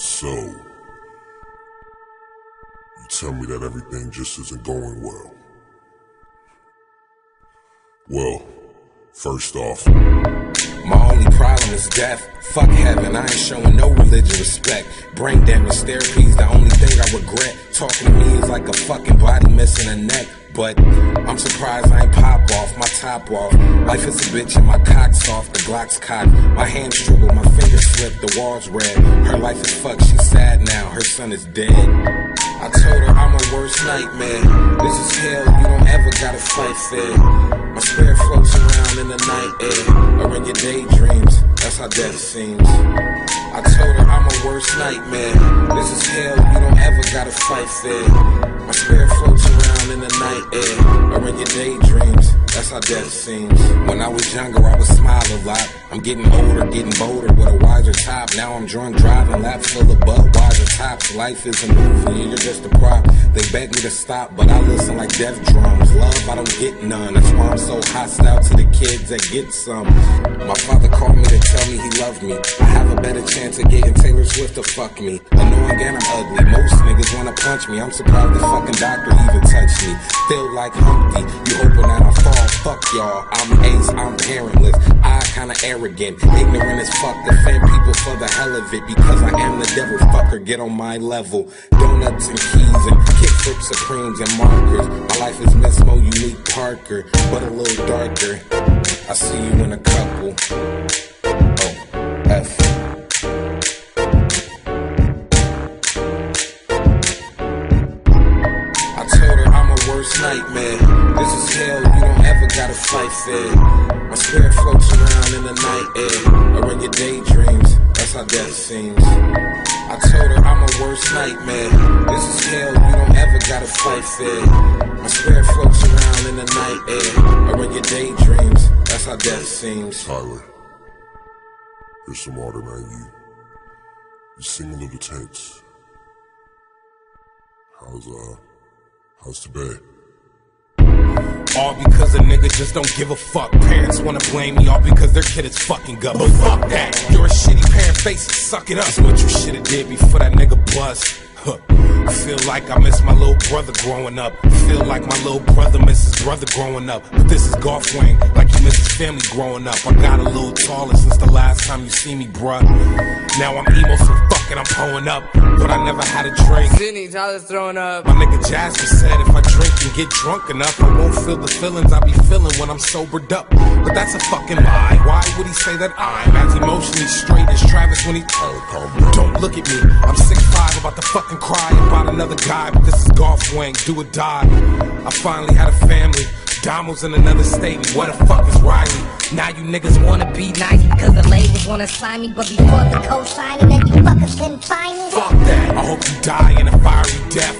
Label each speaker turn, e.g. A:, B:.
A: So, you tell me that everything just isn't going well. Well, first off,
B: my only problem is death. Fuck heaven, I ain't showing no religious respect. Brain damage therapy's the only thing I regret. Talking to me is like a fucking body missing a neck. But I'm surprised I ain't pop off, my top off. Life is a bitch and my cock's off, the Glock's cocked. My hands dribble, my fingers slip, the wall's red. Her life is fucked, she's sad now, her son is dead. I told her I'm a worst nightmare. This is hell, you don't ever gotta fight fair. My spirit floats around in the night air, or in your daydreams. That's how death seems. I told her worst nightmare. This is hell, you don't ever gotta fight fair. My spirit floats around in the night air, or in your daydreams. That's how death seems. When I was younger, I would smile a lot. I'm getting older, getting bolder with a wiser top. Now I'm drunk, driving, lap full of Budweiser tops. Life is a movie, and you're just a prop. They beg me to stop, but I listen like death drums. Love, I don't get none. That's why I'm so hostile to the kids that get some. My father called tell me. I have a better chance of getting Taylor Swift to fuck me. Annoying and I'm ugly. Most niggas wanna punch me. I'm surprised the fucking doctor even touched me. Feel like Humpty. You hoping that I fall? Fuck y'all. I'm ace. I'm parentless. I kinda arrogant. Ignorant as fuck. Defend people for the hell of it because I am the devil. Fucker, get on my level. Donuts and keys and kickflip supremes and markers. My life is Miss Mo Unique Parker, but a little darker. I see you in a couple. Worst nightmare. This is hell, you don't ever gotta fight fair. My spirit floats around in the night air, or in your daydreams. That's how death seems. I told her I'm a worst nightmare. This is hell, you don't ever gotta fight fair. My spirit floats around in the night air, or in your daydreams. That's how death seems.
A: Tyler, here's some water, man. You, you seem a little tense. How's uh, how's the bed?
B: All because a nigga just don't give a fuck. Parents wanna blame me all because their kid is fucking gut. But fuck that. You're a shitty parent face, suck it up. That's what you shoulda did before that nigga bust. Huh. Feel like I miss my little brother growing up. Feel like my little brother misses his brother growing up. But this is Golf Wang, like you miss his family growing up. I got a little taller since the last time you see me, bruh. Now I'm emo, so fucking I'm pulling up. But I never had a drink.
C: Sydney, Tyler's throwing up.
B: My nigga Jasper said if I drink and get drunk enough, I won't feel the feelings I be feeling when I'm sobered up. But that's a fucking lie. Why would he say that I'm as emotionally straight as Travis when he. Told him? Don't look at me. I'm 6'5 about to fucking cry about another guy, but this is Golf Wang, do or die. I finally had a family. Dom in another state, what the fuck is Riley? Now you niggas wanna be
D: nice because the labels wanna sign me, but before the co-signing, then you fuckers couldn't find me.
B: Fuck that. I hope you die in a fiery death.